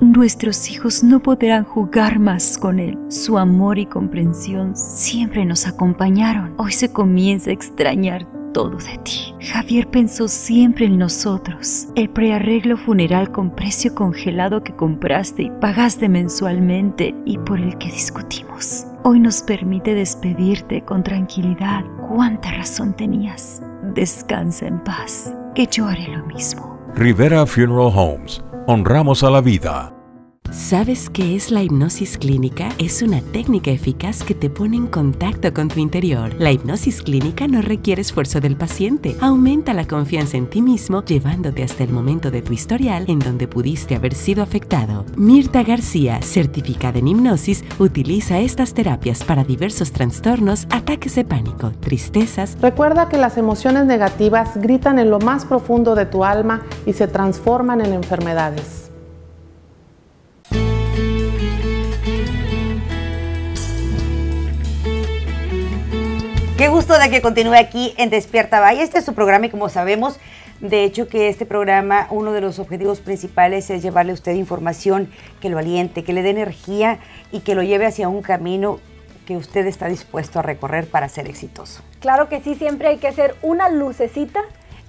Nuestros hijos no podrán jugar más con él. Su amor y comprensión siempre nos acompañaron. Hoy se comienza a extrañar todo de ti. Javier pensó siempre en nosotros. El prearreglo funeral con precio congelado que compraste y pagaste mensualmente y por el que discutimos. Hoy nos permite despedirte con tranquilidad. ¿Cuánta razón tenías? Descansa en paz, que yo haré lo mismo. Rivera Funeral Homes. Honramos a la vida. ¿Sabes qué es la hipnosis clínica? Es una técnica eficaz que te pone en contacto con tu interior. La hipnosis clínica no requiere esfuerzo del paciente. Aumenta la confianza en ti mismo, llevándote hasta el momento de tu historial en donde pudiste haber sido afectado. Mirta García, certificada en hipnosis, utiliza estas terapias para diversos trastornos, ataques de pánico, tristezas. Recuerda que las emociones negativas gritan en lo más profundo de tu alma y se transforman en enfermedades. Qué gusto de que continúe aquí en Despierta Valle. Este es su programa y como sabemos, de hecho que este programa, uno de los objetivos principales es llevarle a usted información que lo aliente, que le dé energía y que lo lleve hacia un camino que usted está dispuesto a recorrer para ser exitoso. Claro que sí, siempre hay que hacer una lucecita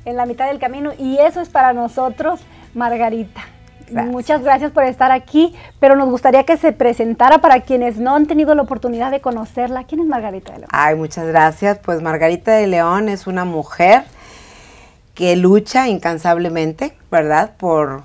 en la mitad del camino y eso es para nosotros, Margarita. Muchas gracias por estar aquí, pero nos gustaría que se presentara para quienes no han tenido la oportunidad de conocerla. ¿Quién es Margarita de León? Ay, muchas gracias. Pues Margarita de León es una mujer que lucha incansablemente, ¿verdad? Por,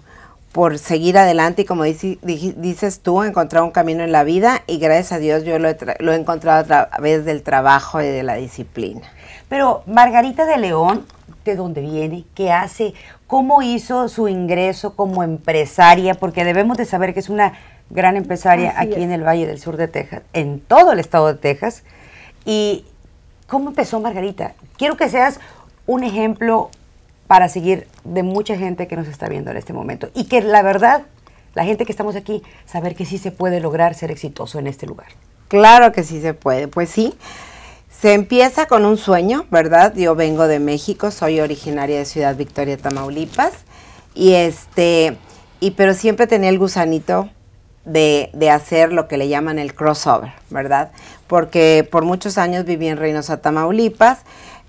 por seguir adelante y como dices tú, encontrar un camino en la vida y gracias a Dios yo lo he, lo he encontrado a través del trabajo y de la disciplina. Pero Margarita de León, ¿de dónde viene? ¿Qué hace? ¿Cómo hizo su ingreso como empresaria? Porque debemos de saber que es una gran empresaria aquí en el Valle del Sur de Texas, en todo el estado de Texas. ¿Y cómo empezó Margarita? Quiero que seas un ejemplo para seguir de mucha gente que nos está viendo en este momento. Y que la verdad, la gente que estamos aquí, saber que sí se puede lograr ser exitoso en este lugar. Claro que sí se puede. Pues sí, se empieza con un sueño, ¿verdad? Yo vengo de México, soy originaria de Ciudad Victoria, Tamaulipas, y este, y pero siempre tenía el gusanito de, hacer lo que le llaman el crossover, ¿verdad? Porque por muchos años viví en Reynosa, Tamaulipas,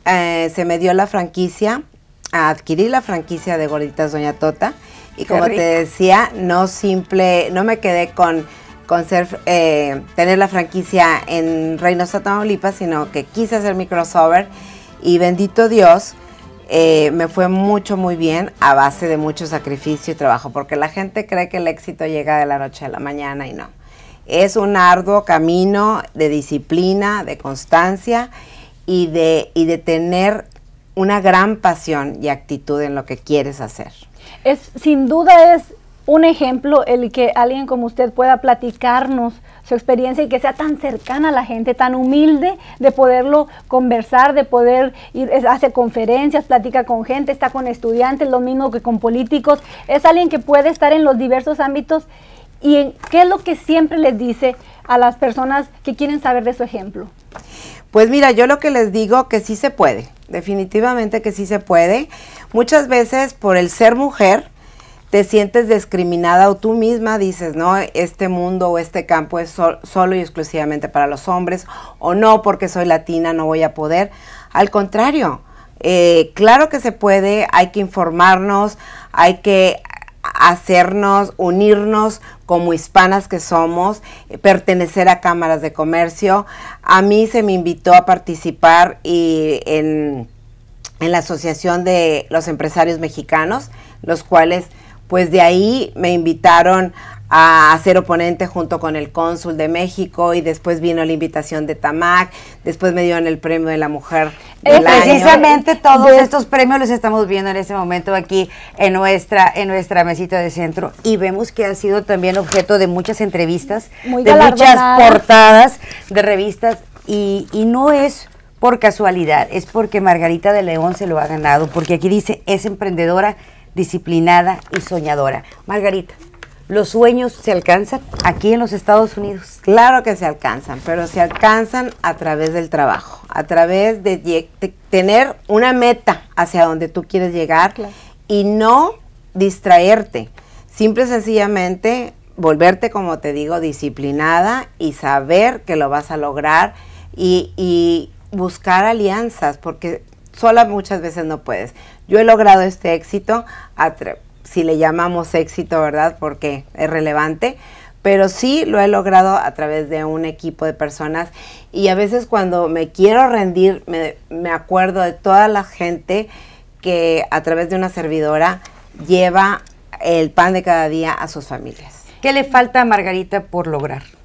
eh, se me dio la franquicia, adquirí la franquicia de Gorditas Doña Tota, y como te decía, no simple, no me quedé con con eh, tener la franquicia en Reynosa, Tamaulipas, sino que quise hacer mi crossover y bendito Dios, eh, me fue mucho, muy bien a base de mucho sacrificio y trabajo, porque la gente cree que el éxito llega de la noche a la mañana y no. Es un arduo camino de disciplina, de constancia y de, y de tener una gran pasión y actitud en lo que quieres hacer. Es, sin duda es un ejemplo el que alguien como usted pueda platicarnos su experiencia y que sea tan cercana a la gente, tan humilde de poderlo conversar, de poder ir, hace conferencias, platica con gente, está con estudiantes, lo mismo que con políticos. Es alguien que puede estar en los diversos ámbitos y qué es lo que siempre les dice a las personas que quieren saber de su ejemplo. Pues mira, yo lo que les digo que sí se puede, definitivamente que sí se puede. Muchas veces por el ser mujer, te sientes discriminada o tú misma dices, no, este mundo o este campo es solo y exclusivamente para los hombres, o no, porque soy latina no voy a poder. Al contrario, eh, claro que se puede, hay que informarnos, hay que hacernos, unirnos como hispanas que somos, pertenecer a cámaras de comercio. A mí se me invitó a participar y en, en la Asociación de los Empresarios Mexicanos, los cuales pues de ahí me invitaron a ser oponente junto con el cónsul de México y después vino la invitación de Tamac, después me dieron el premio de la mujer del Precisamente todos estos premios los estamos viendo en este momento aquí en nuestra en nuestra mesita de centro y vemos que ha sido también objeto de muchas entrevistas, de muchas portadas de revistas y, y no es por casualidad, es porque Margarita de León se lo ha ganado, porque aquí dice es emprendedora disciplinada y soñadora. Margarita, ¿los sueños se alcanzan aquí en los Estados Unidos? Claro que se alcanzan, pero se alcanzan a través del trabajo, a través de, tener una meta hacia donde tú quieres llegar y no distraerte. Simple y sencillamente volverte, como te digo, disciplinada y saber que lo vas a lograr y, y buscar alianzas, porque sola muchas veces no puedes. Yo he logrado este éxito, si le llamamos éxito, ¿verdad? Porque es relevante, pero sí lo he logrado a través de un equipo de personas y a veces cuando me quiero rendir me, me acuerdo de toda la gente que a través de una servidora lleva el pan de cada día a sus familias. ¿Qué le falta a Margarita por lograr?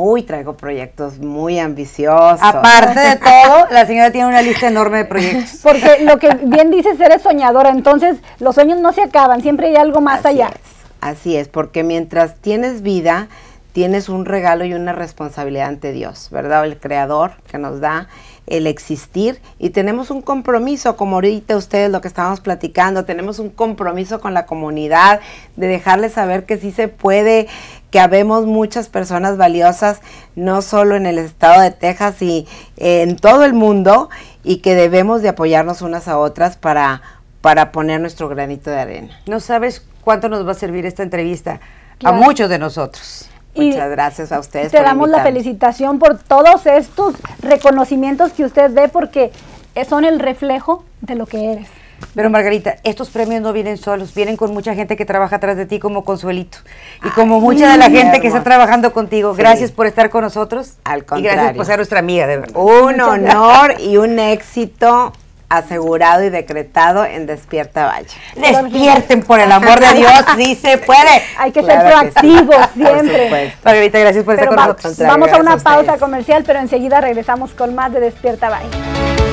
Uy, traigo proyectos muy ambiciosos. Aparte de todo, la señora tiene una lista enorme de proyectos. Porque lo que bien dices, eres soñadora, entonces los sueños no se acaban, siempre hay algo más allá. así es, porque mientras tienes vida, tienes un regalo y una responsabilidad ante Dios, ¿verdad? El Creador que nos da el existir y tenemos un compromiso, como ahorita ustedes lo que estábamos platicando, tenemos un compromiso con la comunidad de dejarles saber que sí se puede, que habemos muchas personas valiosas, no solo en el estado de Texas y en todo el mundo, y que debemos de apoyarnos unas a otras para, para poner nuestro granito de arena. No sabes cuánto nos va a servir esta entrevista a muchos de nosotros. Muchas gracias a ustedes. Te damos la felicitación por todos estos reconocimientos que usted ve porque son el reflejo de lo que eres. Pero Margarita, estos premios no vienen solos, vienen con mucha gente que trabaja atrás de ti como Consuelito. Y como mucha de la gente que está trabajando contigo. Gracias por estar con nosotros. Al contrario. Y gracias por ser nuestra amiga, de verdad. Un honor y un éxito asegurado y decretado en Despierta Valle. Despierten, por el amor de Dios, sí se puede. Hay que ser proactivos siempre. Margarita, gracias por estar con nosotros. Vamos a una pausa comercial, pero enseguida regresamos con más de Despierta Valle.